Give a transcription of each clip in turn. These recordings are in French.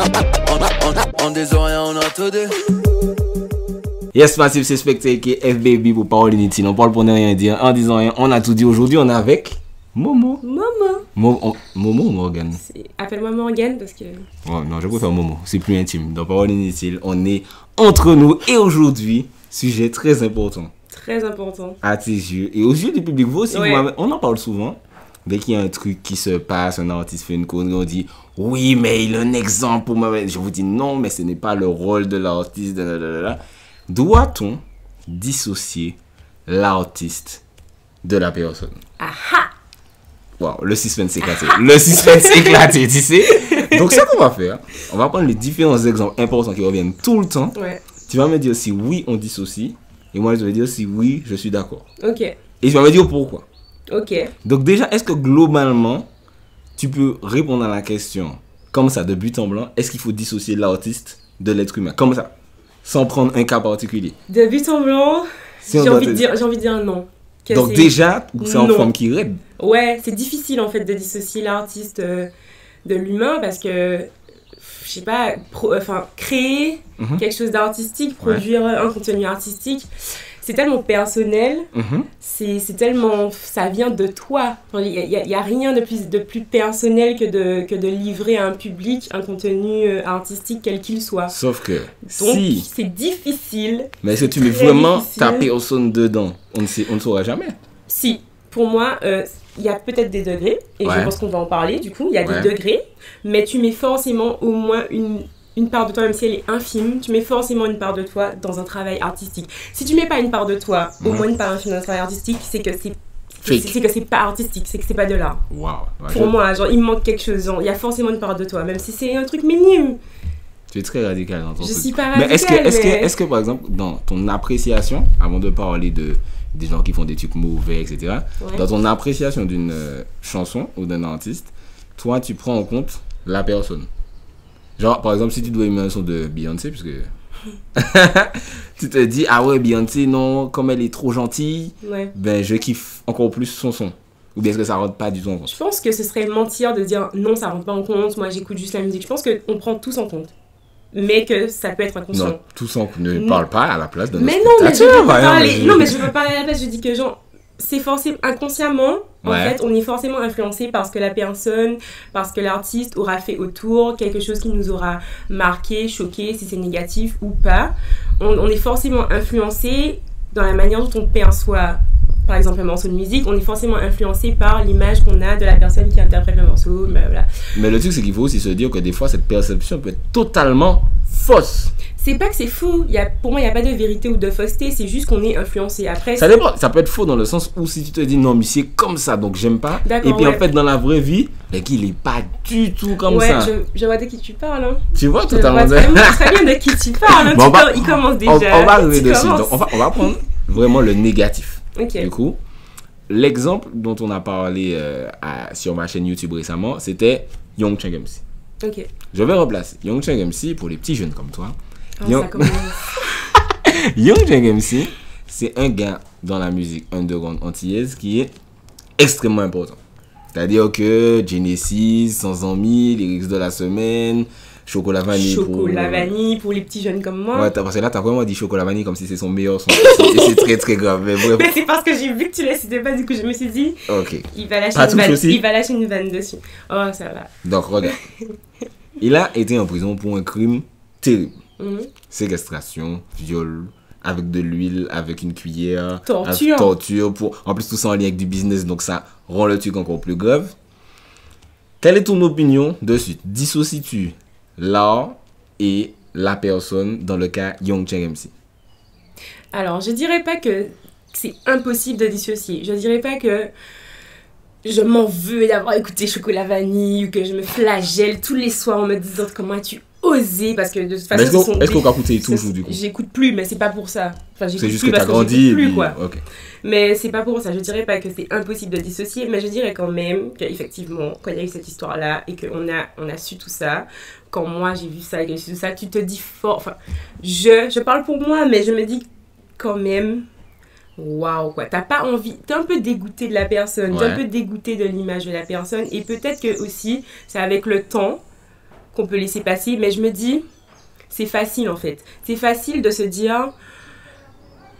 On oreilles, on a tout dit. Yes, Massif, c'est Spectre qui est FBB pour Parole Inutile. On parle pour ne rien dire. En disant rien, on a tout dit. Aujourd'hui, on est avec Momo. Momo. Mo- on- Momo ou Morgan? Appelle-moi Morgane parce que. Ouais, non, je préfère Momo. C'est plus intime. Dans Parole Inutile, on est entre nous. Et aujourd'hui, sujet très important Très important. à tes yeux et aux yeux du public. Vous aussi, Ouais. vous m'avez- on en parle souvent. Dès qu'il y a un truc qui se passe, un artiste fait une connerie, on dit oui, mais il a un exemple pour moi. Je vous dis non, mais ce n'est pas le rôle de l'artiste. Doit-on dissocier l'artiste de la personne? Aha Wow, le suspense est éclaté. Le suspense est éclaté, tu sais. Donc, ce qu'on va faire, on va prendre les différents exemples importants qui reviennent tout le temps. Ouais. Tu vas me dire si oui, on dissocie. Et moi, je vais dire si oui, je suis d'accord. Ok. Et tu vas me dire pourquoi. Ok. Donc déjà, est-ce que globalement, tu peux répondre à la question comme ça, de but en blanc, est-ce qu'il faut dissocier l'artiste de l'être humain? Comme ça, sans prendre un cas particulier. De but en blanc, Si j'ai envie, te- de dire, envie de dire non. Que Donc déjà, c'est en forme qui raide. Ouais, c'est difficile en fait de dissocier l'artiste euh, de l'humain parce que, je sais pas, pro- enfin, créer Mhm. quelque chose d'artistique, produire un contenu artistique, c'est tellement personnel, Mhm. c'est c'est tellement. Ça vient de toi. Il n'y a, y a- rien de plus, de plus personnel que de, que de livrer à un public un contenu euh, artistique quel qu'il soit. Sauf que Donc, si, c'est difficile. mais est-ce que tu mets vraiment difficile. ta personne dedans? On ne, sait, on ne saura jamais. Si, pour moi, euh, il y a peut-être des degrés, et Ouais. je pense qu'on va en parler du coup, il y a Ouais. des degrés, mais tu mets forcément au moins une, une part de toi, même si elle est infime, tu mets forcément une part de toi dans un travail artistique. Si tu mets pas une part de toi, au Mhm. moins une part infime dans un travail artistique, c'est que c'est c'est que c'est pas artistique, c'est que c'est pas de l'art. Ouais, Pour je- moi, genre, il me manque quelque chose, il y a forcément une part de toi, même si c'est un truc minime. Tu es très radical dans ton Je truc. suis pas Mais est-ce que, est-ce que, est-ce que, par exemple, dans ton appréciation, avant de parler de des gens qui font des trucs mauvais, etc., Ouais. dans ton appréciation d'une euh, chanson ou d'un artiste, toi, tu prends en compte la personne? Genre, par exemple, si tu dois aimer un son de Beyoncé, puisque tu te dis, ah ouais, Beyoncé, non, comme elle est trop gentille, Ouais. ben je kiffe encore plus son son. Ou bien est-ce que ça rentre pas du tout en compte? Je pense que ce serait mentir de dire non, ça rentre pas en compte, moi j'écoute juste la musique. Je pense qu'on prend tous en compte. Mais que ça peut être inconscient. Non, tout ça, ne Non. parle pas à la place de Mais non, mais je spectateurs, veux pas voyons, parler. mais je- Non, mais je veux pas parler à la place. Je dis que genre, c'est forcément inconsciemment. En Ouais. fait, on est forcément influencé parce que la personne, parce que l'artiste aura fait autour quelque chose qui nous aura marqué, choqué, si c'est négatif ou pas. On, on est forcément influencé dans la manière dont on perçoit, par exemple, un morceau de musique. On est forcément influencé par l'image qu'on a de la personne qui interprète le morceau. mais voilà. Mais le truc, c'est qu'il faut aussi se dire que des fois, cette perception peut être totalement fausse. C'est pas que c'est faux. Il y a, pour moi, il n'y a pas de vérité ou de fausseté. C'est juste qu'on est influencé. Après, Ça dépend, ça peut être faux dans le sens où si tu te dis non, mais c'est comme ça, donc j'aime pas. Et puis en ouais. fait, dans la vraie vie, le gars, il est pas du tout comme ouais, ça. je, je vois de qui tu parles. Hein. Tu vois, Je totalement. vois très, bien- très bien de qui tu parles. hein. Bon, Tu on va- peux- il commence On, déjà. on va arriver dessus. Donc, on, va, on va prendre vraiment le négatif. Du coup, l'exemple dont on a parlé euh, à- sur ma chaîne YouTube récemment, c'était Young Chang MC. Ok. Je vais replacer Young Chang MC pour les petits jeunes comme toi. Oh. Young Chang MC, c'est un gars dans la musique underground antillaise qui est extrêmement important. C'est-à-dire que Genesis, Sans Amis, Lyrics de la semaine, Chocolat Vanille pour... Chocolat vanille pour les petits jeunes comme moi. Ouais, parce que là, t'as vraiment dit Chocolat Vanille comme si c'est son meilleur son. Et c'est très très grave. Mais bref, Mais c'est parce que j'ai vu que tu l'as cité pas, du coup je me suis dit, ok. il va lâcher, Pas une vanne, il va lâcher une vanne dessus. Oh, ça va. Donc, regarde. Il a été en prison pour un crime terrible. Mhm. Séquestration, viol, avec de l'huile, avec une cuillère. Torture. torture. Pour... En plus, tout ça en lien avec du business, donc ça rend le truc encore plus grave. Quelle est ton opinion dessus Dissocies-tu l'art et la personne dans le cas Young Chang MC Alors, je dirais pas que c'est impossible de dissocier. Je dirais pas que je m'en veux d'avoir écouté Chocolat Vanille ou que je me flagelle tous les soirs en me disant comment as-tu osé parce que de toute façon Est-ce ce qu'on va écouter ce- toujours du coup J'écoute plus, mais c'est pas pour ça. Enfin, C'est juste plus que t'as grandi et plus, puis- quoi. Ok. Mais c'est pas pour ça. Je dirais pas que c'est impossible de dissocier, mais je dirais quand même qu'effectivement, quand il y a eu cette histoire-là et qu'on a, on a su tout ça, quand moi j'ai vu ça et que j'ai su tout ça, tu te dis fort. Enfin, je, je parle pour moi, mais je me dis quand même. Waouh, quoi. T'as pas envie. T'es un peu dégoûté de la personne. T'es un peu dégoûté de l'image de la personne. Et peut-être que aussi, c'est avec le temps qu'on peut laisser passer, mais je me dis, c'est facile en fait. C'est facile de se dire,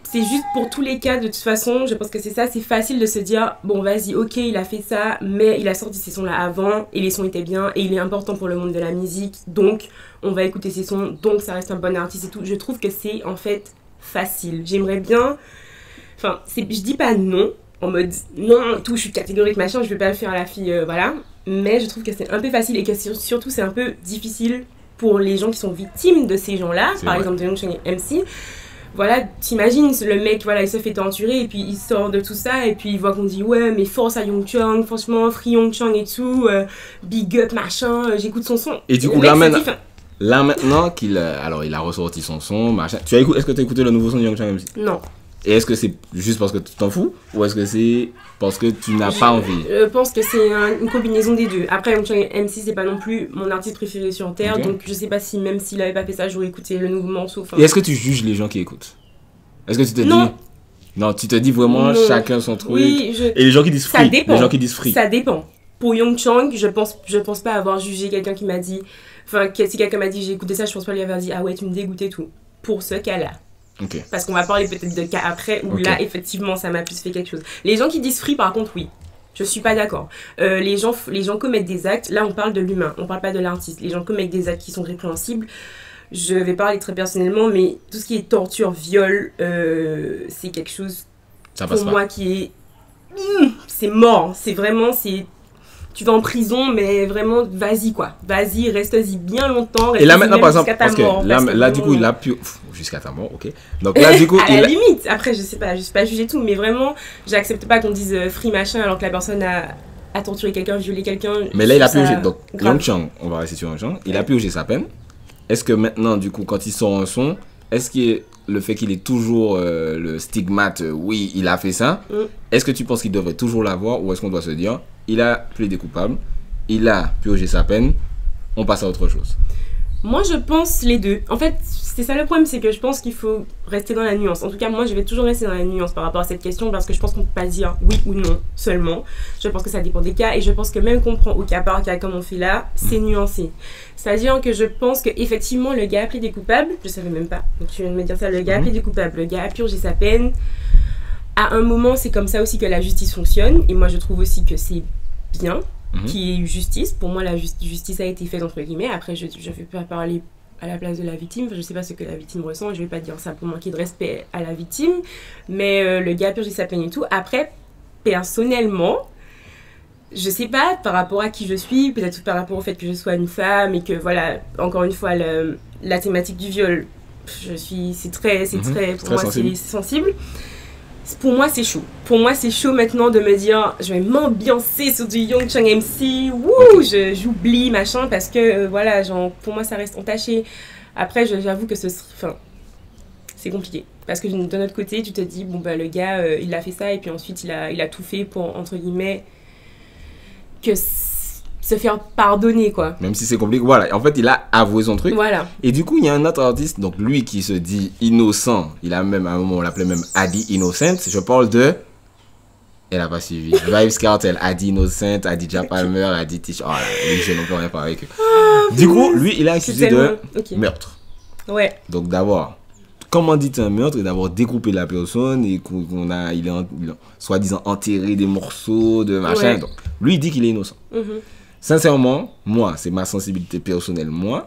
c'est juste pour tous les cas, de toute façon, je pense que c'est ça, c'est facile de se dire, bon vas-y, ok, il a fait ça, mais il a sorti ces sons-là avant, et les sons étaient bien, et il est important pour le monde de la musique, donc on va écouter ses sons, donc ça reste un bon artiste et tout. Je trouve que c'est en fait facile. J'aimerais bien, enfin, je dis pas non, en mode non, tout, je suis catégorique, machin, je vais pas le faire à la fille, euh, voilà, mais je trouve que c'est un peu facile et que surtout c'est un peu difficile pour les gens qui sont victimes de ces gens-là, par exemple de Young et MC. Voilà, t'imagines le mec, voilà, il se fait torturer et puis il sort de tout ça et puis il voit qu'on dit ouais, mais force à Young Chang, franchement, Free Young Chang et tout, euh, big up, machin, euh, j'écoute son son. Et du coup, là, maintenant, là maintenant qu'il alors il a ressorti son son, machin. Tu as est-ce que tu as écouté le nouveau son de Young Chang MC Non. Et est-ce que c'est juste parce que tu t'en fous ou est-ce que c'est parce que tu n'as pas envie? Je pense que c'est une combinaison des deux. Après, MC, c'est pas non plus mon artiste préféré sur Terre, donc je sais pas si même s'il avait pas fait ça, j'aurais écouté le nouveau morceau. Et est-ce que tu juges les gens qui écoutent? Est-ce que tu te non. dis. Non, tu te dis vraiment chacun son truc. Oui, Et les gens qui disent free. Ça dépend. Les gens qui disent free. Ça dépend. Pour Young Chang, je pense, je pense pas avoir jugé quelqu'un qui m'a dit. Enfin, si quelqu'un m'a dit j'ai écouté ça, je pense pas lui avoir dit ah ouais, tu me dégoûtais tout. Pour ce cas-là. Parce qu'on va parler peut-être de cas après où là, effectivement, ça m'a plus fait quelque chose. Les gens qui disent free, par contre, oui. Je suis pas d'accord. Euh, les, gens, les gens commettent des actes. Là, on parle de l'humain, on parle pas de l'artiste. Les gens commettent des actes qui sont répréhensibles. Je vais parler très personnellement, mais tout ce qui est torture, viol, euh, c'est quelque chose pour moi qui est. Hmm, c'est mort. C'est vraiment. c'est tu vas en prison, mais vraiment, vas-y quoi. Vas-y, reste-y bien longtemps. et là maintenant, par exemple, parce que là, là du coup, il a pu. Jusqu'à ta mort, ok. Donc là, du coup. à la limite, après, je sais pas, je sais pas juger tout, mais vraiment, j'accepte pas qu'on dise euh, free machin alors que la personne a, a torturé quelqu'un, violé quelqu'un. Mais là, il a purgé. Donc, Yang Chang, on va rester sur Yang Chang, il a purgé sa peine. Est-ce que maintenant, du coup, quand il sort un son, est-ce que le fait qu'il ait toujours euh, le stigmate, euh, oui, il a fait ça, mm. est-ce que tu penses qu'il devrait toujours l'avoir ou est-ce qu'on doit se dire, il a plaidé coupable, il a purgé sa peine, on passe à autre chose? Moi, je pense les deux. En fait, c'est ça le problème, c'est que je pense qu'il faut rester dans la nuance. En tout cas, moi, je vais toujours rester dans la nuance par rapport à cette question parce que je pense qu'on ne peut pas dire oui ou non seulement. Je pense que ça dépend des cas et je pense que même qu'on prend au cas par cas comme on fait là, c'est nuancé. C'est-à-dire que je pense qu'effectivement, le gars a pris des coupables, je savais même pas. Donc, tu viens de me dire ça, le gars a pris des coupables, le gars a purgé sa peine. À un moment, c'est comme ça aussi que la justice fonctionne et moi, je trouve aussi que c'est bien Mhm. qui ait eu justice. Pour moi, la justice a été faite, entre guillemets. Après, je ne vais pas parler à la place de la victime. je ne sais pas ce que la victime ressent. Je ne vais pas dire ça pour manquer de respect à la victime. Mais euh, le gars a purgé sa peine et tout. Après, personnellement, je sais pas par rapport à qui je suis, peut-être par rapport au fait que je sois une femme et que voilà, encore une fois, la thématique du viol, je suis, c'est très, c'est mhm. très, pour moi, c'est sensible pour moi, c'est chaud. Pour moi, c'est chaud maintenant de me dire, je vais m'ambiancer sur du Young Chang MC. Wouh, j'oublie, machin, parce que, euh, voilà, genre, pour moi, ça reste entaché. Après, j'avoue que ce enfin, c'est compliqué. Parce que de notre côté, tu te dis, bon, bah, le gars, euh, il a fait ça, et puis ensuite, il a, il a tout fait pour, entre guillemets, que se faire pardonner, quoi. Même si c'est compliqué. Voilà. En fait, il a avoué son truc. Voilà. Et du coup, il y a un autre artiste, donc lui qui se dit innocent. Il a même, à un moment, on l'appelait même Adi Innocent. Je parle de. Elle a pas suivi. Vibes Cartel, Adi Innocent, Adi Palmer, Adi Tish. Oh, les jeunes n'ont plus rien parler avec eux. Ah, du coup, lui, il est accusé de meurtre. Ouais. Donc d'abord, comment dit un meurtre? Et d'avoir découpé la personne et qu'on a, il est, soi-disant enterré des morceaux de machin. Donc, lui, il dit qu'il est innocent. Mm Sincèrement, moi, c'est ma sensibilité personnelle. Moi,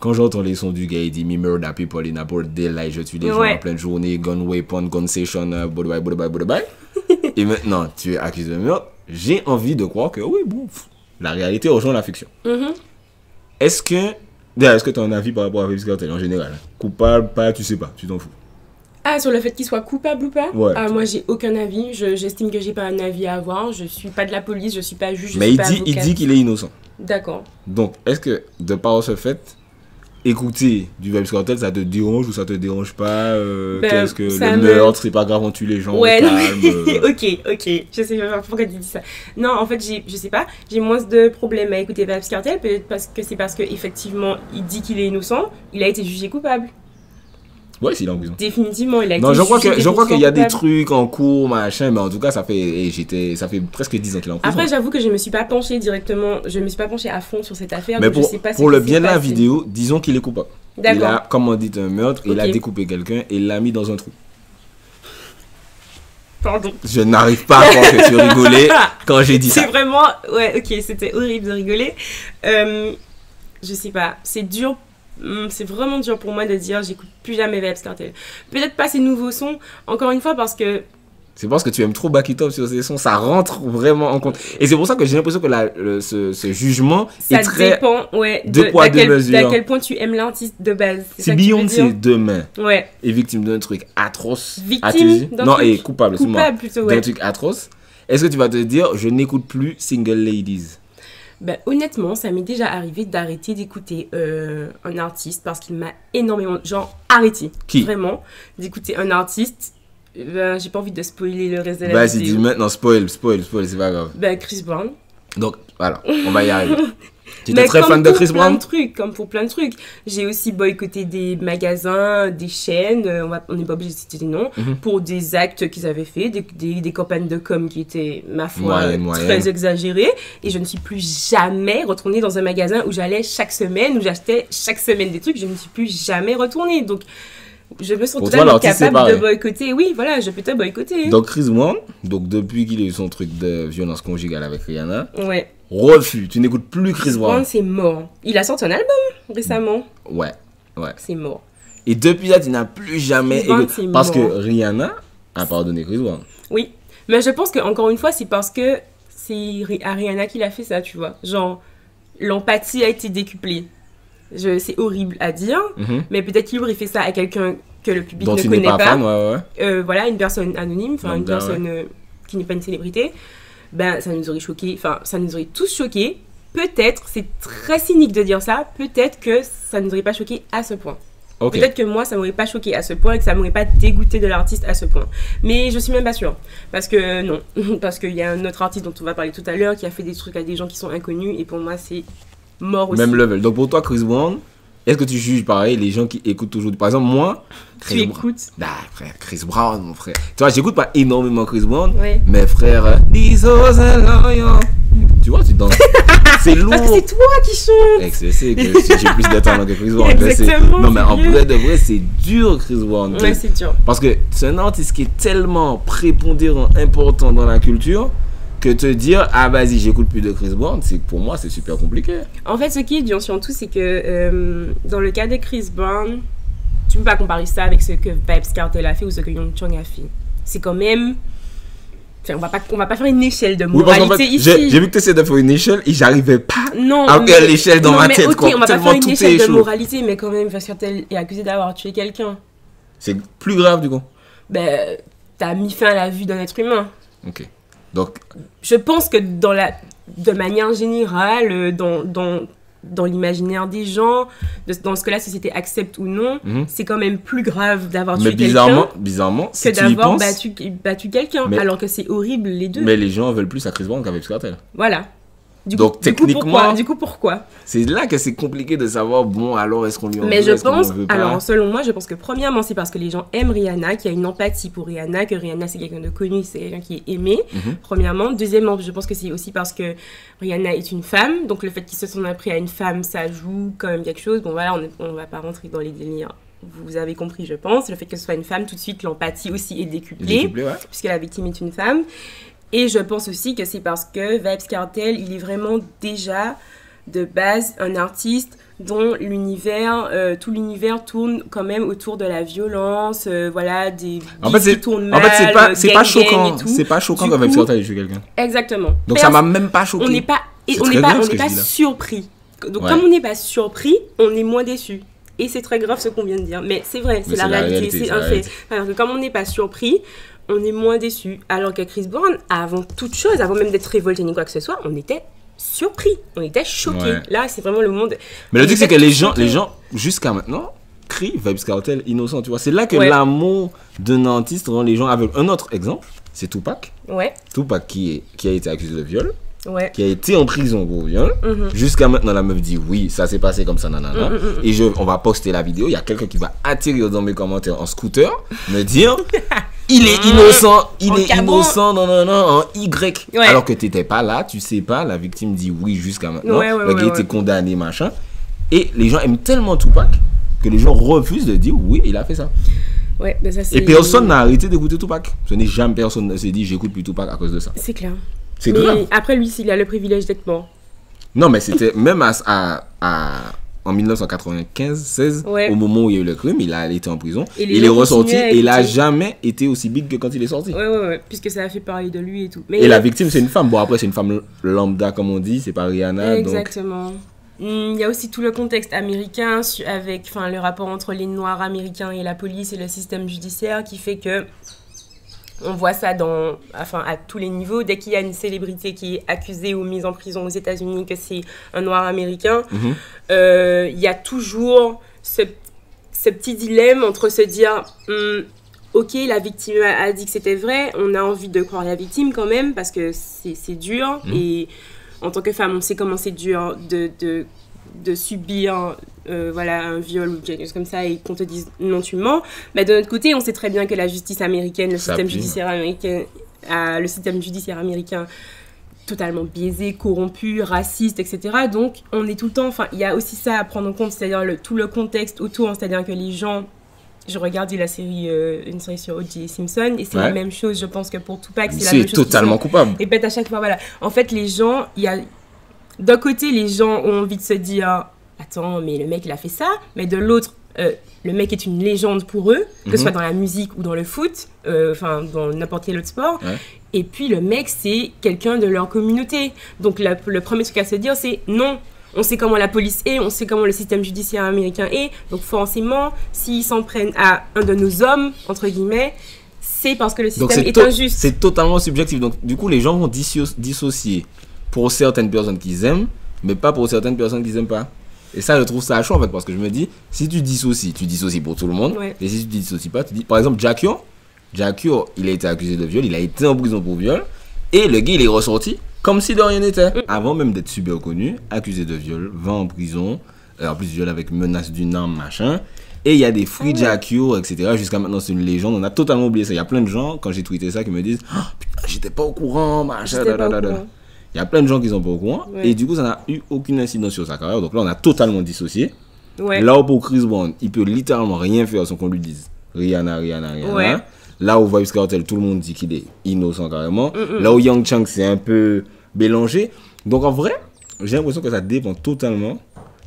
quand j'entends les sons du gars, il dit Me murder people in a birthday, je tue des gens en pleine journée, gun weapon, gun session, uh, bye, bye, bye, bye, bye. Et maintenant, tu es accusé de meurtre. J'ai envie de croire que oui, bon, la réalité rejoint la fiction. Mm-hmm. Est-ce que. est-ce que tu as un avis par rapport à Vibes en général? Coupable, pas, tu sais pas, tu t'en fous. Ah, sur le fait qu'il soit coupable ou pas ah, Moi, j'ai aucun avis. J'estime que j'ai pas un avis à avoir. Je suis pas de la police, je suis pas juge. Mais il, dit, il dit qu'il est innocent. D'accord. Donc, est-ce que, de par ce fait, écouter du Vibes Cartel, ça te dérange ou ça te dérange pas euh, ben, Qu'est-ce que le meurtre, c'est pas grave, on tue les gens Ouais, calme, euh. ok, ok. Je sais pas pourquoi tu dis ça. Non, en fait, je sais pas. J'ai moins de problèmes à écouter Vibes Cartel. Peut-être parce que c'est parce qu'effectivement, il dit qu'il est innocent. Il a été jugé coupable. Ouais, s'il est en prison. Définitivement, il a Non, été je crois que je crois qu'il y a des trucs en cours, machin, mais en tout cas, ça fait et j'étais ça fait presque 10 ans qu'il est en prison. Après, j'avoue que je me suis pas penchée directement, je me suis pas penchée à fond sur cette affaire. mais donc pour, je sais pas pour le bien de la vidéo, disons qu'il est coupable. Il a commandé un meurtre, il a découpé quelqu'un et il l'a mis dans un trou. Pardon. Je n'arrive pas à croire que tu rigolais quand j'ai dit C'est ça. vraiment, ouais, ok, c'était horrible de rigoler. Euh, je sais pas, c'est dur, c'est vraiment dur pour moi de dire j'écoute plus jamais Vibes Cartel. Peut-être pas ces nouveaux sons, encore une fois parce que C'est parce que tu aimes trop Back It Up sur ces sons, ça rentre vraiment en compte. Et c'est pour ça que j'ai l'impression que la- le- ce, ce jugement ça est très. dépend, ouais, deux de- poids, quel, mesures. d'à quel point tu aimes l'artiste de base. C'est Beyoncé demain Ouais, est victime d'un truc atroce, Victime à d'un non, truc et coupable, c'est moi, coupable plutôt, d'un ouais. truc atroce, est-ce que tu vas te dire je n'écoute plus Single Ladies? Ben, honnêtement, ça m'est déjà arrivé d'arrêter d'écouter euh, un artiste parce qu'il m'a énormément. Genre, arrêté. Qui? Vraiment, d'écouter un artiste. Ben, j'ai pas envie de spoiler le reste de la Vas-y, dis maintenant, spoil, spoil, spoil, c'est pas grave. Ben, Chris Brown. Donc, voilà, on va y arriver. tu étais très fan de pour Chris plein Brown de trucs, comme pour plein de trucs. J'ai aussi boycotté des magasins, des chaînes, euh, on n'est pas obligé de citer des noms, Mhm. pour des actes qu'ils avaient fait, des, des, des campagnes de com qui étaient, ma foi, euh, très exagérées. Et je ne suis plus jamais retournée dans un magasin où j'allais chaque semaine, où j'achetais chaque semaine des trucs. Je ne suis plus jamais retournée. Donc, je me sens Pour totalement capable de boycotter. Oui, voilà, je peux te boycotter. Donc, Chris Brown, donc depuis qu'il a eu son truc de violence conjugale avec Rihanna, ouais. Refus, tu n'écoutes plus Chris Chris Brown, c'est mort. Il a sorti un album récemment. Ouais, ouais. C'est mort. Et depuis là, tu n'as plus jamais Chris Brown, écouté. Parce que mort. Rihanna a pardonné Chris Brown. Oui, mais je pense que encore une fois, c'est parce que c'est Ri- Ariana qui l'a fait ça, tu vois. Genre, l'empathie a été décuplée. C'est horrible à dire, Mhm. mais peut-être qu'il aurait fait ça à quelqu'un que le public Dont ne tu n'es connaît pas, pas. fan, ouais, ouais. Euh, voilà, une personne anonyme, enfin une personne euh, qui n'est pas une célébrité. Ben, ça nous aurait choqué, enfin, ça nous aurait tous choqués. Peut-être, c'est très cynique de dire ça, peut-être que ça nous aurait pas choqué à ce point. Ok. Peut-être que moi, ça m'aurait pas choqué à ce point et que ça m'aurait pas dégoûté de l'artiste à ce point. Mais je suis même pas sûre. Parce que non. Parce qu'il y a un autre artiste dont on va parler tout à l'heure qui a fait des trucs à des gens qui sont inconnus et pour moi, c'est mort aussi. Même level. Donc pour toi, Chris Brown, est-ce que tu juges pareil les gens qui écoutent toujours? Par exemple, moi, tu Chris Brown. écoutes. Ah, frère, Chris Brown, mon frère. Tu vois, j'écoute pas énormément Chris Brown, mais frère, euh. Tu vois, tu danses. c'est lourd. Parce que c'est toi qui chantes. Eh, c'est- j'ai plus de talent que Chris Brown. Exactement, Non, mais en vrai de vrai, c'est dur, Chris Brown. Ouais, c'est dur. Parce que c'est un artiste qui est tellement prépondérant, important dans la culture, que te dire, ah vas-y, j'écoute plus de Chris Brown, c'est pour moi, c'est super compliqué. En fait, ce qui est dur surtout, c'est que euh, dans le cas de Chris Brown, tu peux pas comparer ça avec ce que Vibes Cartel a fait ou ce que Young Chung a fait. C'est quand même. Enfin, on va pas, on va pas faire une échelle de Oui, moralité qu'en fait, ici. j'ai vu que tu essaies de faire une échelle et j'arrivais pas Non, à faire l'échelle dans non, ma mais tête. ok, quoi. on va pas faire une échelle de moralité, mais quand même, parce qu'elle est accusée d'avoir tué quelqu'un. C'est plus grave du coup. Ben, t'as mis fin à la vie d'un être humain. Ok. Donc, Je pense que dans la, de manière générale, euh, dans, dans, dans l'imaginaire des gens, de- dans ce que la société accepte ou non, mhm. c'est quand même plus grave d'avoir tué quelqu'un bizarrement, bizarrement, si que d'avoir battu, battu quelqu'un. Alors que c'est horrible les deux. mais les gens veulent plus à Chris Brown qu'à Vibes Cartel. Voilà. Du Donc, coup, techniquement- Du coup, pourquoi C'est là que c'est compliqué de savoir, bon, alors est-ce qu'on lui en Mais veut, je pense, en veut pas? alors selon moi, je pense que premièrement, c'est parce que les gens aiment Rihanna, qu'il y a une empathie pour Rihanna, que Rihanna c'est quelqu'un de connu, c'est quelqu'un qui est aimé. Mhm. Premièrement. Deuxièmement, je pense que c'est aussi parce que Rihanna est une femme, donc le fait qu'ils se sont appris à une femme, ça joue quand même quelque chose. Bon voilà, on ne va pas rentrer dans les délires. Vous avez compris, je pense. Le fait que ce soit une femme, tout de suite, l'empathie aussi est décuplée Décuplé, ouais. puisque la victime est une femme. Et je pense aussi que c'est parce que Vibes Cartel, il est vraiment déjà de base un artiste dont l'univers, euh, tout l'univers tourne quand même autour de la violence, euh, voilà, des En fait, c'est qui tournent en fait, c'est pas, c'est pas choquant. C'est pas choquant quand Vibes Cartel tue quelqu'un. Exactement. Donc Pers- ça m'a même pas choqué. on n'est pas on n'est pas on n'est pas surpris. Donc Ouais. comme on n'est pas surpris, on est moins déçu. Et c'est très grave ce qu'on vient de dire, mais c'est vrai, c'est la, réalité, c'est un fait. que comme on n'est pas surpris, on est moins déçu. Alors que Chris Brown, avant toute chose, avant même d'être révolté ni quoi que ce soit, on était surpris, on était choqués. Ouais. Là, c'est vraiment le monde. Mais le truc, c'est que les gens, les gens, jusqu'à maintenant, crient Vibes Cartel innocent, tu vois. C'est là que Ouais. l'amour d'un artiste rend les gens aveugles. Un autre exemple, c'est Tupac. Ouais, Tupac qui, est, qui a été accusé de viol. Ouais. qui a été en prison pour viol. Mhm. Jusqu'à maintenant, la meuf dit oui, ça s'est passé comme ça, nanana. Mm, mm, mm. Et je, on va poster la vidéo. Il y a quelqu'un qui va atterrir dans mes commentaires en scooter, me dire il est innocent, il En est innocent, non, non, non, en Y. Ouais. Alors que t'étais pas là, tu sais pas, la victime dit oui jusqu'à maintenant. Ouais, ouais, le gars était condamné, machin. Et les gens aiment tellement Tupac que les gens refusent de dire oui, il a fait ça. Ouais, ben ça. Et personne n'a arrêté d'écouter Tupac. Ce n'est jamais personne ne s'est dit j'écoute plus Tupac à cause de ça. C'est clair. C'est grave. après, lui, s'il a le privilège d'être mort. Non, mais c'était même à, à, à- en 1995, 16, Ouais. au moment où il y a eu le crime, il a été en prison. Et il est ressorti et il a jamais été aussi big que quand il est sorti. Ouais, ouais, ouais. Puisque ça a fait parler de lui et tout. Mais Et la victime, c'est une femme. Bon, après, c'est une femme lambda, comme on dit, c'est pas Rihanna. Exactement. Hmm, Il y a aussi tout le contexte américain avec enfin, le rapport entre les Noirs américains et la police et le système judiciaire qui fait que on voit ça dans, enfin, à tous les niveaux. Dès qu'il y a une célébrité qui est accusée ou mise en prison aux États-Unis, que c'est un Noir américain, Mhm. euh, il y a toujours ce, ce petit dilemme entre se dire Hmm, Ok, la victime a, dit que c'était vrai, on a envie de croire la victime quand même parce que c'est dur Mhm. et en tant que femme, on sait comment c'est dur de, de, de subir euh, voilà, un viol ou quelque chose comme ça et qu'on te dise non, tu mens. Mais de notre côté, on sait très bien que la justice américaine, le Ça système judiciaire américain, le système judiciaire américain totalement biaisé, corrompu, raciste, etc. Donc, on est tout le temps. Enfin, il y a aussi ça à prendre en compte, c'est-à-dire le- tout le contexte autour, hein, c'est-à-dire que les gens. Je regardais la série, euh, une série sur O.J. Simpson, et c'est Ouais. la même chose, je pense que pour Tupac, c'est la même chose. totalement coupable. et pète à chaque fois, voilà. En fait, les gens, il y a. D'un côté, les gens ont envie de se dire Attends, mais le mec, il a fait ça. Mais de l'autre, euh, le mec est une légende pour eux, que Mhm. ce soit dans la musique ou dans le foot, euh, enfin, dans n'importe quel autre sport. Ouais. Et puis, le mec, c'est quelqu'un de leur communauté. Donc, la- le premier truc à se dire, c'est non. On sait comment la police est, on sait comment le système judiciaire américain est. Donc, forcément, s'ils s'en prennent à un de nos hommes, entre guillemets, c'est parce que le système est to- injuste. c'est totalement subjectif. Donc, du coup, les gens vont disso- dissocier pour certaines personnes qu'ils aiment, mais pas pour certaines personnes qu'ils aiment pas. Et ça, je trouve ça chaud en fait, parce que je me dis, si tu dissocies, tu dissocies pour tout le monde. Ouais. Et si tu dissocies pas, tu dis. Par exemple, Jack Yor, il a été accusé de viol, il a été en prison pour viol, et le gars, il est ressorti comme si de rien n'était. Mm. Avant même d'être super connu, accusé de viol, va en prison, euh, en plus viol avec menace d'une arme, machin. Et il y a des free Jack Yor, etc. Jusqu'à maintenant, c'est une légende. On a totalement oublié ça. Il y a plein de gens, quand j'ai tweeté ça, qui me disent Ah, Putain, j'étais pas au courant, machin. Il y a plein de gens qui sont pas au courant. Ouais. Et du coup, ça n'a eu aucune incidence sur sa carrière. Donc là, on a totalement dissocié. Ouais. Là où pour Chris Brown, il peut littéralement rien faire sans qu'on lui dise Rihanna, Rihanna, Rihanna. Ouais. Là où Vibes Cartel, tout le monde dit qu'il est innocent carrément. Mm, Là où Young Chang, c'est un peu mélangé. Donc en vrai, j'ai l'impression que ça dépend totalement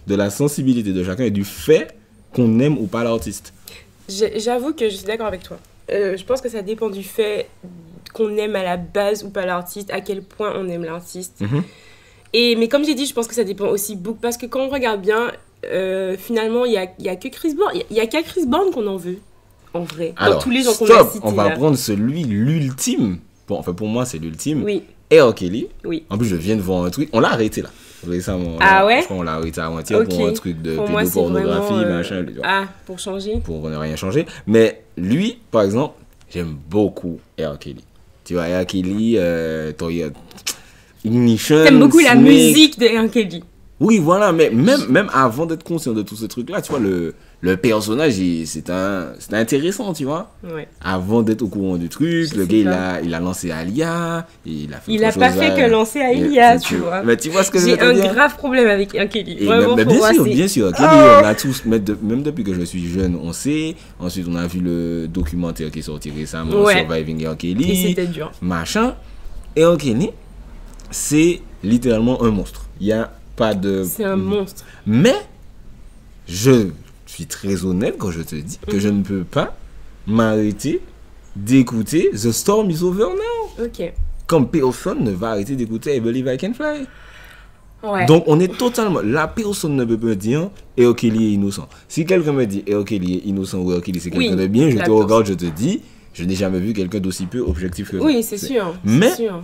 de la sensibilité de chacun et du fait qu'on aime ou pas l'artiste. J'avoue que je suis d'accord avec toi. Euh, je pense que ça dépend du fait qu'on aime à la base ou pas l'artiste, à quel point on aime l'artiste. Mhm. Et mais comme j'ai dit, je pense que ça dépend aussi beaucoup parce que quand on regarde bien, euh, finalement, il y a, y a que Chris Brown, il y a- qu'à Chris Brown qu'on en veut, en vrai. Alors, Dans tous les gens qu'on a stop, cités on va là. prendre celui, l'ultime. Bon, enfin pour moi, c'est l'ultime. Oui, R. Kelly. oui. En plus, je viens de voir un truc. On l'a arrêté là. Récemment. Ah là. ouais? Je crois qu'on l'a arrêté avant-hier Ok. pour un truc de Pour moi, pédopornographie, euh, machin. Ah, pour changer. Pour ne rien changer. Mais lui, par exemple, j'aime beaucoup R. Kelly. Tu vois, R. Kelly, euh. T'aimes beaucoup la musique de R. Kelly. Oui, voilà, mais même, même avant d'être conscient de tous ces trucs-là, tu vois, le, le personnage, c'est intéressant, tu vois. Ouais. Avant d'être au courant du truc, Je le gars, il a, il a lancé Alia, il a fait Il autre a pas fait à- que lancer Ilias, tu- tu vois. Mais tu vois ce que J'ai un dire? grave problème avec. Kelly. Et Vraiment, mais- mais bien moi, sûr, bien sûr. Oh on a tous, même depuis que je suis jeune, on sait. Ensuite, on a vu le documentaire qui est sorti récemment, Ouais. Surviving. Et Kelly, c'était dur. machin. Et. Kelly, c'est littéralement un monstre. Il n'y a pas de. C'est un monstre. Mais, je suis très honnête quand je te dis que je ne peux pas m'arrêter d'écouter The Storm is Over Now. Ok. Comme personne ne va arrêter d'écouter I Believe I Can Fly. Ouais. Donc on est totalement... La personne ne peut pas dire et Kelly est innocent. Si quelqu'un me dit et Kelly est innocent ou Kelly c'est quelqu'un Oui, de bien, je te regarde, je te dis, je n'ai jamais vu quelqu'un d'aussi peu objectif que Oui, c'est sûr. Mais- sûr.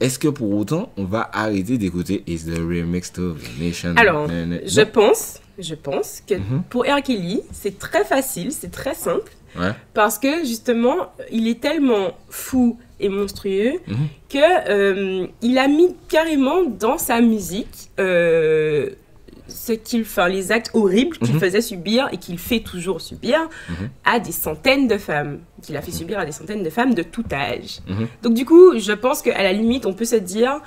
Est-ce que pour autant on va arrêter d'écouter Is the Remix of the Nation? Alors, je pense, je pense que Mhm. pour R. Kelly, c'est très facile, c'est très simple, Ouais. parce que justement, il est tellement fou et monstrueux Mhm. que euh, il a mis carrément dans sa musique euh, ce qu'il, enfin, les actes horribles qu'il Mhm. faisait subir et qu'il fait toujours subir Mhm. à des centaines de femmes, qu'il a fait subir à des centaines de femmes de tout âge. Mhm. Donc du coup, je pense qu'à la limite, on peut se dire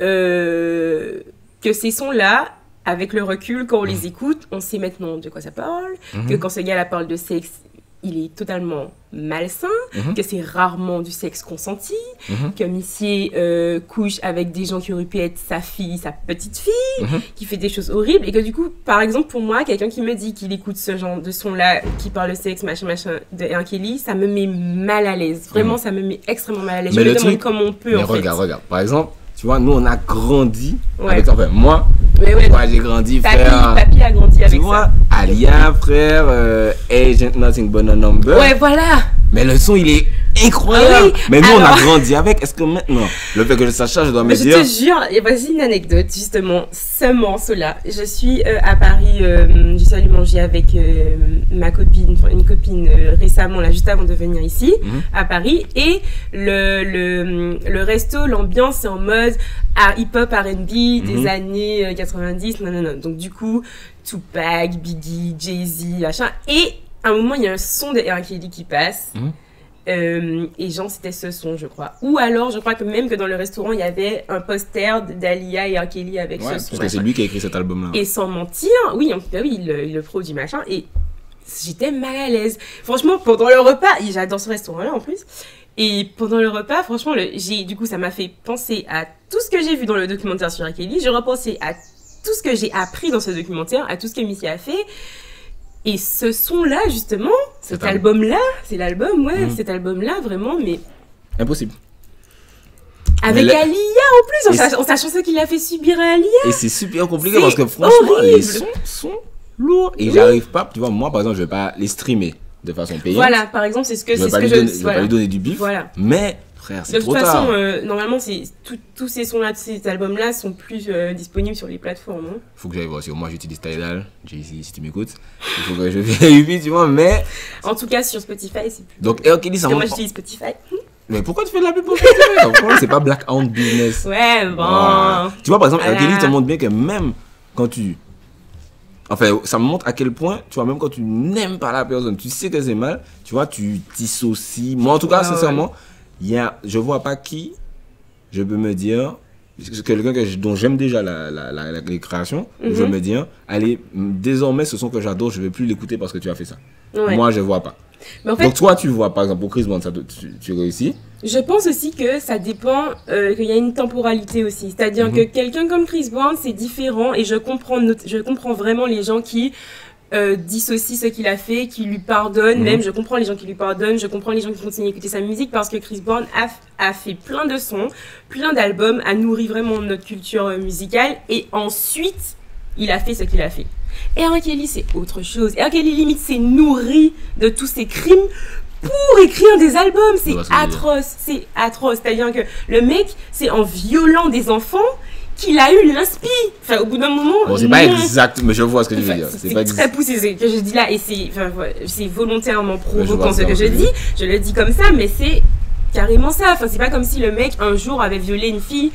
euh, que ces sons-là, avec le recul, quand on les écoute, on sait maintenant de quoi ça parle, Mhm. que quand ce gars-là parle de sexe, il est totalement malsain, Mhm. que c'est rarement du sexe consenti, Mhm. que Missy euh, couche avec des gens qui auraient pu être sa fille, sa petite fille, Mhm. qui fait des choses horribles, et que du coup, par exemple, pour moi, quelqu'un qui me dit qu'il écoute ce genre de son-là, qui parle de sexe, machin, machin, de R. Kelly, ça me met mal à l'aise. Vraiment, ça me met extrêmement mal à l'aise. Mais Je me le demande comment on peut, Mais en regarde, fait. regarde. Par exemple, tu vois, nous, on a grandi Ouais. avec. Enfin, moi, Ouais, ouais. moi j'ai grandi, Papy, frère. papy a grandi Tu avec vois, ça. Alia, frère, euh, Agent Nothing But a Number. Ouais, voilà. Mais le son, il est incroyable. Ah oui, Mais nous, on a grandi avec. Est-ce que maintenant, le fait que je sache ça, je dois me Mais je dire? te jure, et voici une anecdote, justement, ce morceau-là. Je suis euh, à Paris, euh, je suis allée manger avec euh, ma copine, enfin, une copine euh, récemment, là, juste avant de venir ici, Mhm. à Paris. Et le, le, le resto, l'ambiance, c'est en mode ah, hip-hop RB des Mhm. années euh, 90, non, non, non. Donc, du coup, Tupac, Biggie, Jay-Z, machin. Et à un moment, il y a un son de R. Kelly qui passe. Mhm. Euh, et genre, c'était ce son, je crois. Ou alors, je crois que même que dans le restaurant, il y avait un poster d'Alia et R. Kelly avec Ouais, ce son. parce que c'est lui qui a écrit cet album-là. Et sans mentir, oui, en- bah oui, il, le- le produit, machin. Et j'étais mal à l'aise. Franchement, pendant le repas, et j'adore ce restaurant-là en plus. Et pendant le repas, franchement, le- j'ai, du coup, ça m'a fait penser à tout ce que j'ai vu dans le documentaire sur R. Kelly. Je repensais à tout ce que j'ai appris dans ce documentaire, à tout ce que Missy a fait. Et ce son-là, justement, cet Cet album-là, c'est l'album, ouais, Mhm. cet album-là, vraiment, mais Impossible. avec Alia en plus, en, Et sach- en sachant ce qu'il a fait subir à Alia. Et c'est super compliqué parce que franchement, horrible. les sons sont lourds. Et Oui. j'arrive pas, tu vois, moi par exemple, je vais pas les streamer de façon payante. Voilà, par exemple, c'est ce que, Je vais pas, lui je. donner, je vais voilà. pas lui donner du bif. Voilà. Mais, frère, c'est De trop toute façon, tard. euh, normalement, tous ces sons-là, tous ces albums-là sont plus euh, disponibles sur les plateformes. hein. Faut que j'aille voir sur moi, j'utilise Tidal. Jay-Z, si tu m'écoutes. Il faut que je vérifie, tu vois. Mais, En tout cas, sur Spotify, c'est plus. donc, R. Kelly, ça moi, j'utilise Spotify. Mais pourquoi tu fais de la pub pour Spotify C'est pas Black Hound Business. Ouais, bon. Voilà. Tu vois, par exemple, Voilà. R. Kelly te montre bien que même quand tu. Enfin, ça me montre à quel point, tu vois, même quand tu n'aimes pas la personne, tu sais que c'est mal, tu vois, tu dissocies. Moi, en tout cas, Ouais, ouais. Il y a, je vois pas qui je peux me dire, quelqu'un que dont j'aime déjà la, la, la- la- les créations, je Mhm. me dire, allez, m- désormais, ce son que j'adore, je vais plus l'écouter parce que tu as fait ça. Ouais. Moi, je vois pas. Mais en fait, Donc, toi, tu vois, par exemple, pour Chris Brown, ça, tu, tu réussis? je pense aussi que ça dépend, euh, qu'il y a une temporalité aussi. C'est-à-dire Mhm. que quelqu'un comme Chris Brown, c'est différent et je comprends, je comprends vraiment les gens qui euh, dissocient ce qu'il a fait, qui lui pardonnent. Mhm. Même, je comprends les gens qui lui pardonnent, je comprends les gens qui continuent à écouter sa musique parce que Chris Brown a, a fait plein de sons, plein d'albums, a nourri vraiment notre culture euh, musicale et ensuite, il a fait ce qu'il a fait. Et R. Kelly, c'est autre chose. R. Kelly, limite, s'est nourri de tous ces crimes pour écrire des albums. C'est dire. atroce. C'est atroce. C'est-à-dire que le mec, c'est en violant des enfants qu'il a eu l'inspi. Enfin, au bout d'un moment. Bon, c'est pas exact, mais je vois ce que tu veux Enfin, dire. c'est très poussé ce que je dis là et c'est enfin, volontairement provoquant ce que je ok. dis. Je le dis comme ça, mais c'est carrément ça. Enfin, c'est pas comme si le mec un jour avait violé une fille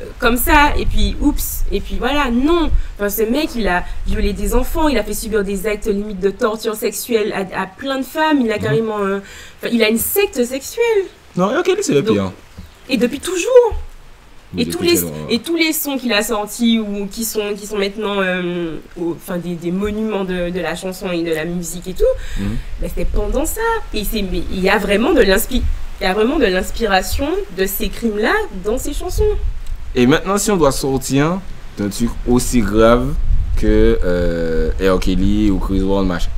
euh, comme ça et puis oups et puis voilà non. Enfin, ce mec il a violé des enfants, il a fait subir des actes limite de torture sexuelle à, à plein de femmes. Il a Mhm. carrément, euh, enfin, il a une secte sexuelle Non, R. Kelly, c'est le pire. et depuis toujours. Et tous, les, et tous les sons qu'il a sortis ou qui sont, qui sont maintenant euh, au- enfin, des, des monuments de, de la chanson et de la musique et tout, Mhm. ben, c'était pendant ça. Et c'est, il y a vraiment de il y a vraiment de l'inspiration de ces crimes-là dans ces chansons. Et maintenant, si on doit sortir d'un truc aussi grave que euh, R. Kelly ou Chris Brown, machin.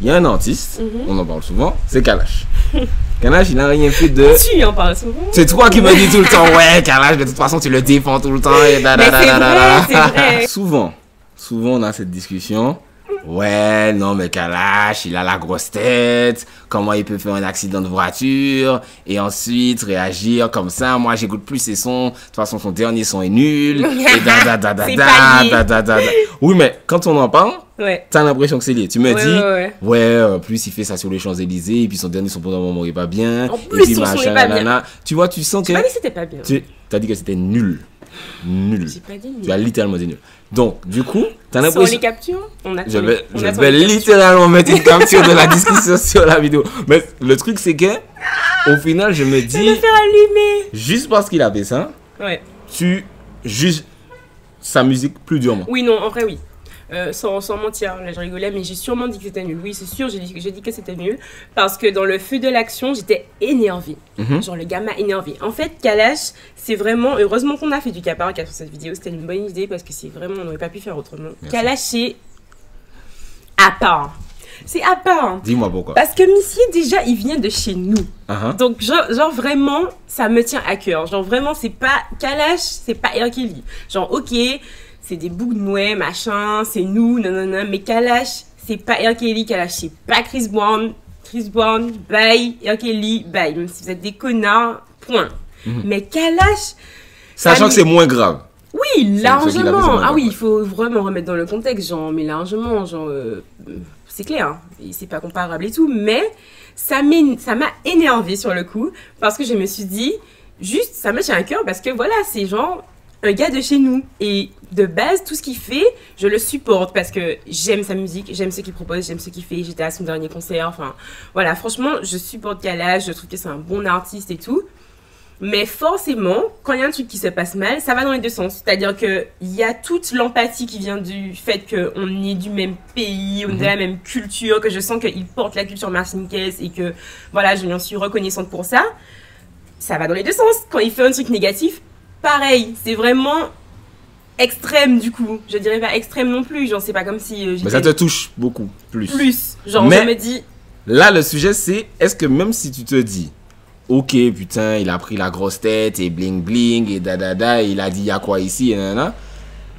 Il y a un artiste, Mhm. on en parle souvent, c'est Kalash. Kalash, il n'a rien fait de. Tu en parles souvent. C'est toi qui me dis tout le temps, ouais, Kalash, de toute façon, tu le défends tout le temps. Et da, da, da, vrai. Souvent, souvent, on a cette discussion. Ouais, non, mais Kalash, il a la grosse tête. Comment il peut faire un accident de voiture et ensuite réagir comme ça? Moi, j'écoute plus ses sons. De toute façon, son dernier son est nul. Et da da da da C'est da pas lié. da da da da. Oui, mais quand on en parle, Ouais. t'as l'impression que c'est lié. Tu me Ouais, dis, ouais, plus il fait ça sur les Champs-Élysées, et puis son dernier son pendant un moment est pas bien. En et plus, puis son son est machin, pas bien. Tu vois, tu sens que. Pas dit que c'était pas bien. Tu as dit que c'était nul. Nul. Pas dit. Tu as littéralement dit nul. Donc, du coup, t'as Sur l'impression. les captures, on a Je vais, on je littéralement mettre une capture de la discussion sur la vidéo. Mais le truc, c'est que, au final, je me dis, me faire allumer. juste parce qu'il a fait ça, Ouais. tu juges sa musique plus durement. Oui, non, en vrai, oui. Euh, sans, sans mentir, là je rigolais, mais j'ai sûrement dit que c'était nul. Oui, c'est sûr, j'ai dit, j'ai dit que c'était nul. Parce que dans le feu de l'action, j'étais énervée. Mhm. Genre le gars m'a énervé. En fait, Kalash, c'est vraiment. Heureusement qu'on a fait du caparc sur cette vidéo. C'était une bonne idée parce que c'est vraiment. On n'aurait pas pu faire autrement. Merci. Kalash, c'est. à part. C'est à part. Dis-moi pourquoi. Parce que Missier, déjà, il vient de chez nous. Uh-huh. Donc, genre, genre, vraiment, ça me tient à cœur. Genre, vraiment, c'est pas Kalash, c'est pas R. Kelly. Genre, ok, c'est des boucs de machin, c'est nous, non, non, non. Mais Kalash, c'est pas R. Kelly. Kalash, c'est pas Chris Brown. Chris Brown, bye. R. Kelly, bye. Même si vous êtes des connards, point. Mhm. Mais Kalash, Sachant que c'est moins grave. oui, largement. Ah oui, il faut vraiment remettre dans le contexte, genre, mais largement, genre, euh, c'est clair, hein, c'est pas comparable et tout, mais ça m'a énervé sur le coup, parce que je me suis dit, juste, ça tient à cœur, parce que voilà, c'est genre un gars de chez nous, et de base, tout ce qu'il fait, je le supporte, parce que j'aime sa musique, j'aime ce qu'il propose, j'aime ce qu'il fait, j'étais à son dernier concert, enfin, voilà, franchement, je supporte Kalash, je trouve que c'est un bon artiste et tout, mais forcément, quand il y a un truc qui se passe mal, ça va dans les deux sens. C'est-à-dire qu'il y a toute l'empathie qui vient du fait qu'on est du même pays, on est de la même culture, que je sens qu'il porte la culture martiniquaise et que voilà, je lui en suis reconnaissante pour ça. Ça va dans les deux sens. Quand il fait un truc négatif, pareil, c'est vraiment extrême du coup. Je dirais pas extrême non plus, genre c'est pas comme si euh, Mais ça te touche beaucoup plus. plus. Genre Mais- je me dis, Là, le sujet, c'est est-ce que même si tu te dis, ok, putain, il a pris la grosse tête et bling bling et da da da, et il a dit, y a quoi ici, et nanana,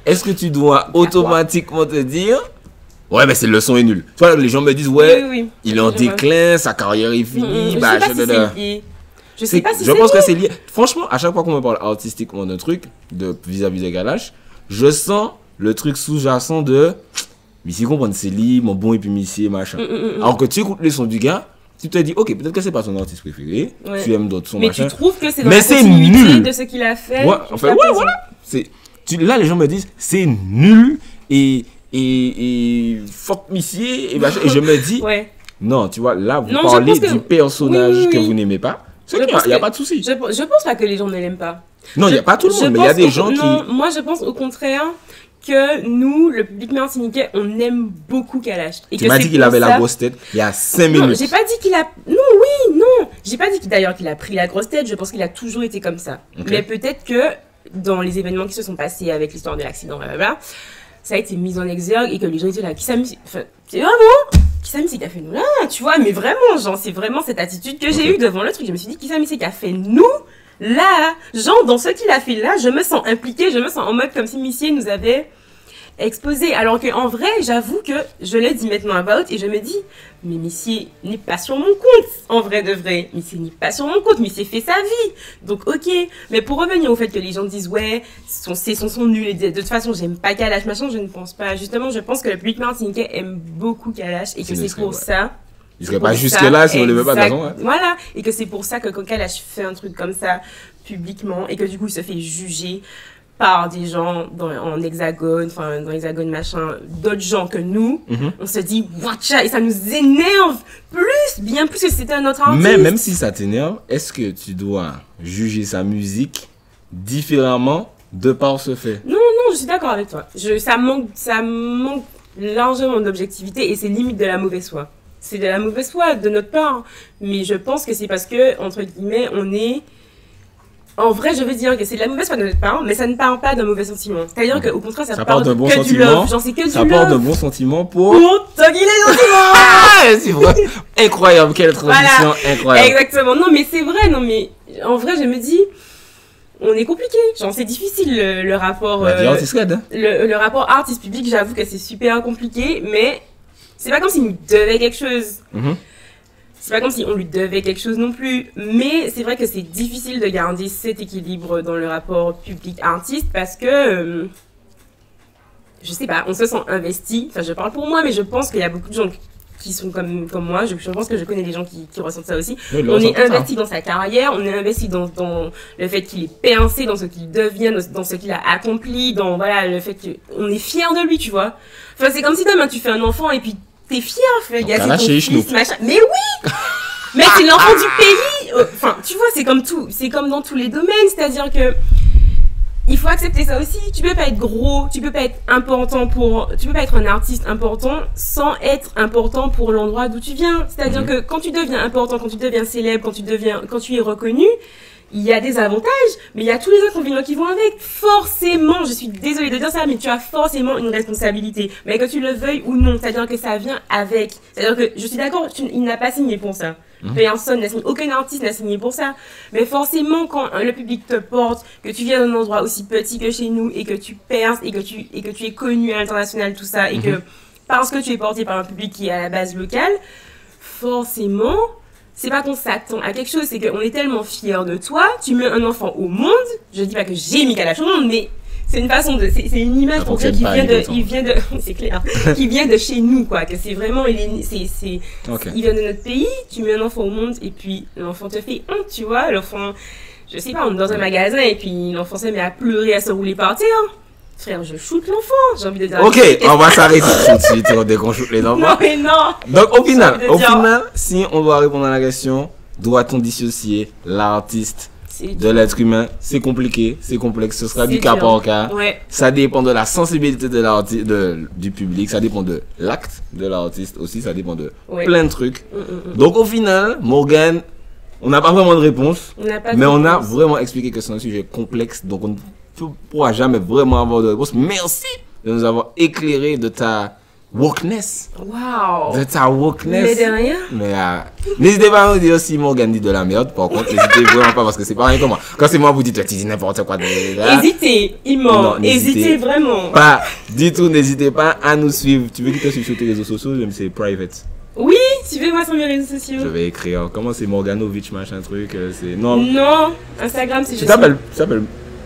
est-ce que tu dois automatiquement te dire, ouais, mais c'est le son est nul. Tu vois, les gens me disent, ouais, oui, oui, oui. il est en déclin, sa carrière est Mm, mm, finie, Je bah, sais pas je- si Je sais pas si je pense lié. que c'est lié. Franchement, à chaque fois qu'on me parle artistiquement d'un truc, de vis-à-vis de Galache, je sens le truc sous-jacent de Missy comprendre c'est lui, mon bon Missy, machin. Mm, mm, mm. Alors que tu écoutes les sons du gars, tu te dis, ok, peut-être que c'est pas ton artiste préféré, Ouais. tu aimes d'autres sons, Mais machin. tu trouves que c'est dans Mais c'est nul. de ce qu'il a fait Ouais, enfin, ouais, voilà. Tu, là, les gens me disent, c'est nul et, et, et fuck Missy, et, machin. et je me dis, Ouais. non, tu vois, là, vous Non, parlez du personnage Oui, oui, que vous n'aimez pas. Qu'il n'y a, il pas de souci. Je, je pense pas que les gens ne l'aiment pas. Non, il n'y a pas tout le monde, mais il y a des gens non, qui. Moi, je pense au contraire que nous, le public martiniquais, on aime beaucoup Kalash. Et Tu m'as dit qu'il avait la grosse tête il y a 5 Non, minutes. j'ai pas dit qu'il a. Non, oui, non. J'ai pas dit d'ailleurs qu'il a pris la grosse tête. Je pense qu'il a toujours été comme ça. Mais peut-être que dans les événements qui se sont passés avec l'histoire de l'accident, blablabla, ça a été mis en exergue et que les gens étaient là. Qui s'amuse Enfin, c'est vraiment S'amuse qui a fait nous là Tu vois, mais vraiment, genre, c'est vraiment cette attitude que j'ai eue devant le truc. Je me suis dit, qui s'amuse qui a fait nous là Genre, dans ce qu'il a fait là, je me sens impliquée, je me sens en mode comme si Missier nous avait exposé. Alors que en vrai, j'avoue que je l'ai dit maintenant about et je me dis, mais Missier n'est pas sur mon compte, en vrai de vrai. Missier n'est pas sur mon compte, Missier fait sa vie. Donc ok. Mais pour revenir au fait que les gens disent, ouais, son, ses sons sont nuls, et de, de toute façon, j'aime pas Kalash, machin, je ne pense pas. Justement, je pense que le public martiniquais aime beaucoup Kalash et que C'est le pour ouais. ça. Il c'est serait pas jusque ça, là si on levait pas de raison. hein. Voilà. Et que c'est pour ça que quand Kalash fait un truc comme ça, publiquement, et que du coup, il se fait juger par des gens dans, en hexagone, enfin dans l'hexagone machin, d'autres gens que nous, Mhm. on se dit watcha et ça nous énerve plus, bien plus que c'était un autre artiste. Mais même si ça t'énerve, est-ce que tu dois juger sa musique différemment de par ce fait? Non, non, je suis d'accord avec toi. Je, ça manque, ça manque largement d'objectivité et c'est limite de la mauvaise foi. C'est de la mauvaise foi de notre part, mais je pense que c'est parce que entre guillemets, on est en vrai, je veux dire que c'est de la mauvaise foi de notre part, mais ça ne part pas d'un mauvais sentiment. C'est-à-dire qu'au contraire, ça, Ça part part d'un bon que du sentiment, love. J'en sais que Ça du apporte de love. bons sentiments pour. Pour Toggy les sentiments Ah, c'est vrai. Incroyable, quelle transition incroyable. Exactement. Non, mais c'est vrai. Non, mais en vrai, je me dis, on est compliqué. Genre, c'est difficile le, le rapport. Euh, red, hein. le, le rapport artiste public, j'avoue que c'est super compliqué, mais c'est pas comme s'il nous devait quelque chose. Mhm. C'est pas comme si on lui devait quelque chose non plus. Mais c'est vrai que c'est difficile de garder cet équilibre dans le rapport public-artiste parce que. euh, je sais pas, on se sent investi. Enfin, je parle pour moi, mais je pense qu'il y a beaucoup de gens qui sont comme, comme moi. Je, je pense que je connais des gens qui, qui ressentent ça aussi. Oui, On est ça. investi dans sa carrière, on est investi dans, dans le fait qu'il est pincé, dans ce qu'il devient, dans, dans ce qu'il a accompli, dans voilà le fait qu'on est fier de lui, tu vois. Enfin, c'est comme si demain tu fais un enfant et puis t'es fier, fils, Ishnouk. machin. Mais oui Mais c'est l'enfant du pays Euh, Enfin, tu vois, c'est comme tout, c'est comme dans tous les domaines, c'est-à-dire que il faut accepter ça aussi. Tu peux pas être gros, tu peux pas être important pour, tu peux pas être un artiste important sans être important pour l'endroit d'où tu viens. C'est-à-dire Mhm. que quand tu deviens important, quand tu deviens célèbre, quand tu deviens, quand tu es reconnu, il y a des avantages, mais il y a tous les inconvénients qui vont avec. Forcément, je suis désolée de dire ça, mais tu as forcément une responsabilité. Mais que tu le veuilles ou non, c'est-à-dire que ça vient avec. C'est-à-dire que je suis d'accord, il n'a pas signé pour ça. Personne n'a signé, aucun artiste n'a signé pour ça. Mais forcément, quand euh, le public te porte, que tu viens d'un endroit aussi petit que chez nous et que tu perces et que tu, et que tu es connu à l'international, tout ça, et que parce que tu es porté par un public qui est à la base locale, forcément, c'est pas qu'on s'attend à quelque chose, c'est qu'on est tellement fiers de toi, tu mets un enfant au monde, je dis pas que j'ai mis Kalash au monde, mais c'est une façon de, c'est une image pour pas vient de, il vient de, c'est clair, qu'il vient de chez nous, quoi, que c'est vraiment, il est, c'est, c'est, il vient de notre pays, tu mets un enfant au monde et puis l'enfant te fait honte, tu vois. L'enfant, je sais pas, on est dans un magasin et puis l'enfant se met à pleurer, à se rouler par terre. Frère, je shoot l'enfant, j'ai envie de dire. Ok, on va s'arrêter tout de suite dès qu'on shoot les Non, enfants. mais non Donc au final, au dire- final, si on doit répondre à la question, doit-on dissocier l'artiste de l'être humain? C'est compliqué, c'est complexe, ce sera du cas dur. par cas. Ouais, Ça dépend de la sensibilité de l'artiste, de, du public, ça dépend de l'acte de l'artiste aussi, ça dépend de Ouais. plein de trucs. Mm, mm, mm. Donc au final, Morgan, on n'a pas vraiment de réponse, on de mais on a vraiment expliqué que c'est un sujet complexe, donc on ne peut- pourra jamais vraiment avoir de réponse. Merci de nous avoir éclairé de ta wokeness, Waouh de ta wokeness. Mais de rien Mais euh, n'hésitez pas à nous dire si Morgan dit de la merde. Par contre, n'hésitez vraiment pas parce que c'est pareil comme moi. Quand c'est moi, vous dites, tu dis n'importe quoi. Hésitez, immense, hésitez vraiment. Pas du tout, n'hésitez pas à nous suivre. Tu veux qu'il te suive sur tes réseaux sociaux, même si c'est private. Oui, suivez-moi sur mes réseaux sociaux? Je vais écrire. Comment c'est Morganovic, machin truc. euh, C'est non. Non, Instagram, c'est Tu juste. t'appelles, tu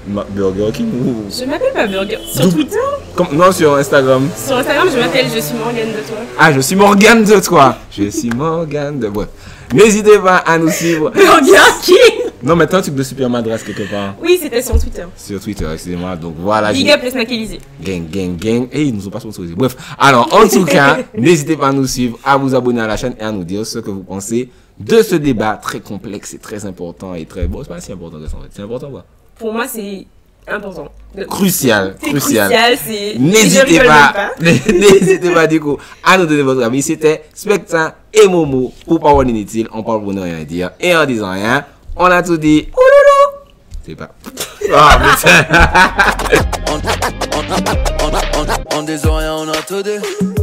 Burger King ou? Je m'appelle pas Burger. Sur. Twitter Comme- Non, sur Instagram. Sur Instagram, je m'appelle Je suis Morgane de toi. Ah, je suis Morgane de toi. Je suis Morgane de. Ouais. N'hésitez pas à nous suivre. Burger King Non, mais t'as un truc de super madras quelque part. Oui, c'était sur Twitter. Sur Twitter, excusez-moi. Donc voilà. Big up les. Gang, gang, gang. Et ils nous ont pas sponsorisé. Bref. Alors, en tout cas, n'hésitez pas à nous suivre, à vous abonner à la chaîne et à nous dire ce que vous pensez de ce débat très complexe et très important et très bon. C'est pas si important que ça en fait. C'est important quoi. Pour moi, c'est important. Crucial, crucial. crucial, c'est. je N'hésitez pas, n'hésitez pas du coup à nous donner votre avis. C'était Spectre et Momo pour Parole Inutile. On parle pour ne rien dire et en disant rien, on a tout dit. Ouloulou. C'est pas. Ah, putain. On, on, on, on, on, on on a tout dit.